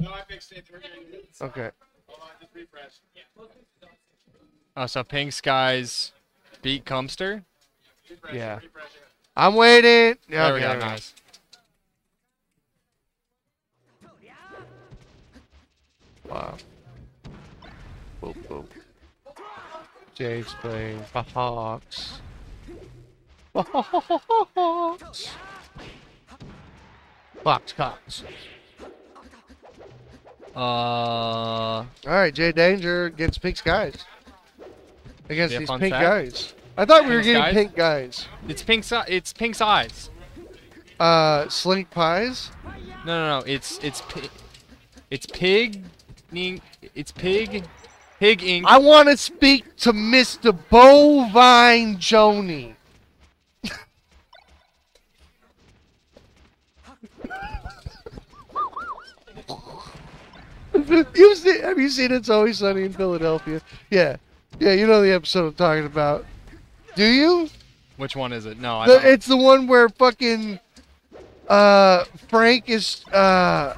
No, I fixed it. We're good. Okay. Hold on, just refresh. Oh, so Pink Skies beat Comster? Refresh, Yeah. refresh it. I'm waiting. Yeah, There we go. okay. Nice. Wow. Boop, boop. Jade's playing for Hawks. Hawks. Fox Cox. Uh, All right, Jay Danger against Pink Skies. Against these pink guys. I thought we were getting Skies? pink guys. it's Pink's. It's Pink's eyes. Uh, Slink Pies. No, no, no. It's it's it's pig. It's pig. Pig ink. I want to speak to Mr. Bovine Joni. you see, have you seen It's Always Sunny in Philadelphia? Yeah. Yeah, you know the episode I'm talking about. Do you? Which one is it? No, I The, don't. it's the one where fucking uh Frank is uh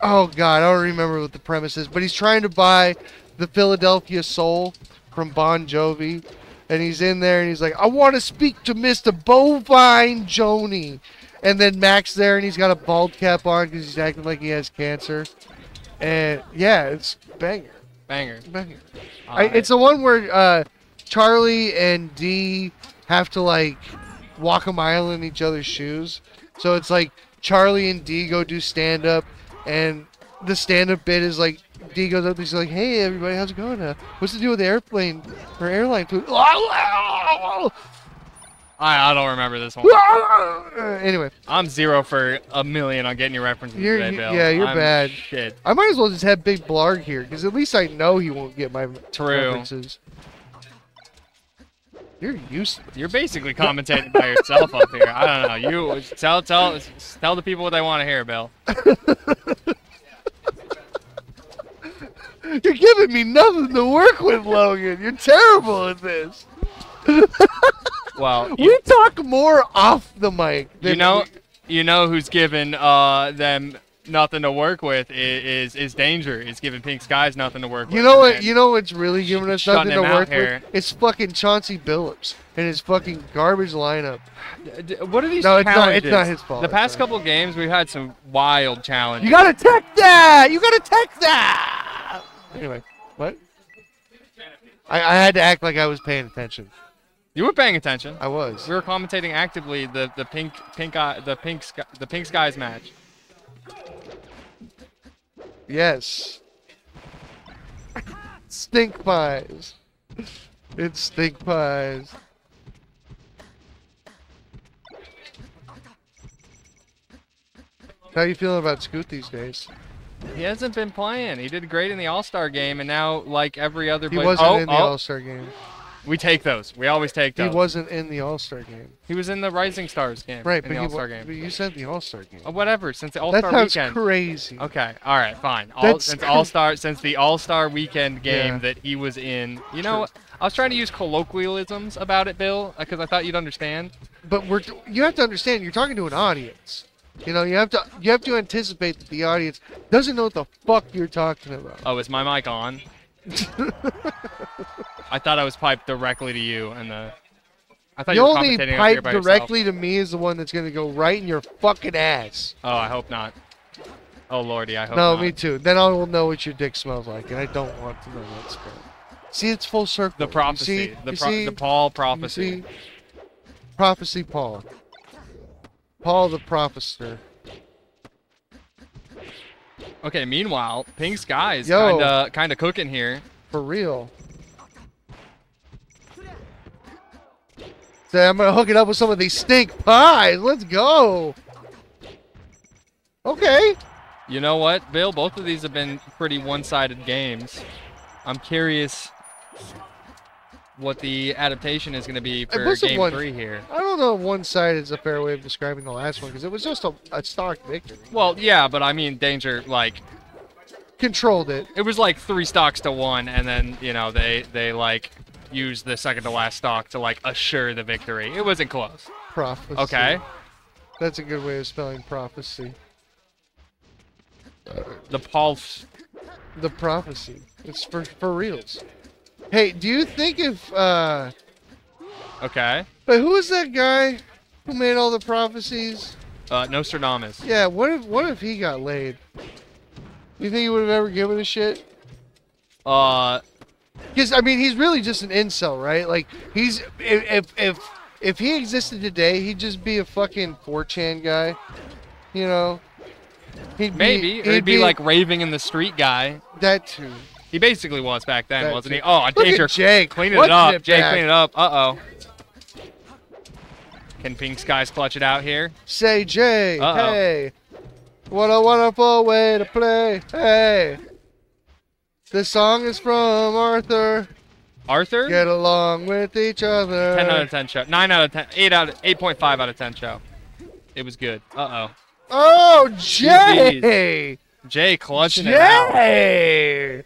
oh god, I don't remember what the premise is, but he's trying to buy the Philadelphia Soul from Bon Jovi. And he's in there and he's like, I want to speak to Mr. Bovine Joni. And then Max there and he's got a bald cap on because he's acting like he has cancer. And yeah, it's banger. Banger. Banger. I, Alright. it's the one where uh, Charlie and Dee have to like walk a mile in each other's shoes. So it's like Charlie and Dee go do stand up, and the stand up bit is like Dee goes up and he's like, "Hey everybody, how's it going? Uh, what's the deal with the airplane or airline food?" I, I don't remember this one. Anyway, I'm zero for a million on getting your references You're- today, Bill. yeah, you're I'm bad. Shit. I might as well just have Big Blarg here because at least I know he won't get my True. references. You're useless. You're basically commentating by yourself up here. I don't know. You tell tell tell the people what they want to hear, Bill. You're giving me nothing to work with, Logan. You're terrible at this. Well, We you, talk more off the mic. you know we- you know who's given uh them nothing to work with i- is is danger. Is giving Pink Skies nothing to work with. You know what? You know what's really giving us nothing to work here. with? It's fucking Chauncey Billups and his fucking garbage lineup. What are these No, it's not- challenges? it's not his fault. The past couple games, we've had some wild challenges. You gotta tech that. You gotta tech that. Anyway, what? I, I had to act like I was paying attention. You were paying attention. I was. We were commentating actively the the pink pink eye, the pink sky, the pink skies match. Yes. Stink pies. It's stink pies. How you feeling about Scoot these days? He hasn't been playing. He did great in the All Star game, and now like every other He wasn't oh, in the oh, All Star game. We take those. We always take those. He wasn't in the All Star game. He was in the Rising Stars game. Right, but, the All Star wa- but game. you said the All Star game. Oh, whatever. Since the All that Star sounds weekend. crazy. Okay. All right. Fine. All, That's since All Star since the All Star weekend game Yeah. that he was in. You know, True. I was trying to use colloquialisms about it, Bill, because I thought you'd understand. But we're you have to understand you're talking to an audience. You know, you have to you have to anticipate that the audience doesn't know what the fuck you're talking about. Oh, is my mic on? I thought I was piped directly to you, and the. I thought the you were only commentating up here pipe yourself. directly to me is the one that's gonna go right in your fucking ass. Oh, I hope not. Oh lordy, I hope no, not. me too. Then I will know what your dick smells like, and I don't want to know that smell. See, it's full circle. The You prophecy, see? the You pro- see? the Paul You prophecy. Prophecy Paul. Paul the prophecer. Okay, meanwhile, Pink Sky is Yo. kinda kinda cooking here. For real. I'm gonna hook it up with some of these stink pies. Let's go. Okay. You know what, Bill? Both of these have been pretty one-sided games. I'm curious what the adaptation is going to be for game one- three here. I don't know if one side is a fair way of describing the last one because it was just a, a stock victory. Well, yeah, but I mean, Danger like Controlled it. it was like three stocks to one, and then you know they they like used the second to last stock to like assure the victory. It wasn't close. Prophecy. Okay. That's a good way of spelling prophecy. The pulse. The prophecy. It's for for reals. Hey, do you think if uh Okay. but who is that guy who made all the prophecies? Uh, Nostradamus. Yeah, what if what if he got laid? You think he would have ever given a shit? Uh, Because I mean, he's really just an incel, right? Like he's if if if, if he existed today, he'd just be a fucking 4chan guy, you know. He'd be, maybe. Or he'd be, like raving in the street guy. that too. He basically was back then, That wasn't he? Oh, Look Jake Cleaning What's it up. it Jake, back? clean it up. Uh oh. Can Pink Skies clutch it out here? Say Jay, Uh-oh. hey, what a wonderful way to play. Hey, this song is from Arthur. Arthur? Get along with each other. 10 out of 10 show. 9 out of 10. 8 out of 8.5 out of 10 show. It was good. Uh Oh, Oh, Jay! oh. Jay clutching it out. Jay!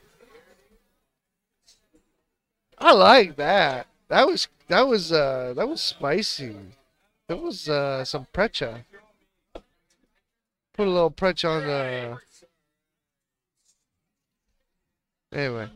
I like that. That was that was uh that was spicy. That was uh some precha. Put a little precha on the. Anyway.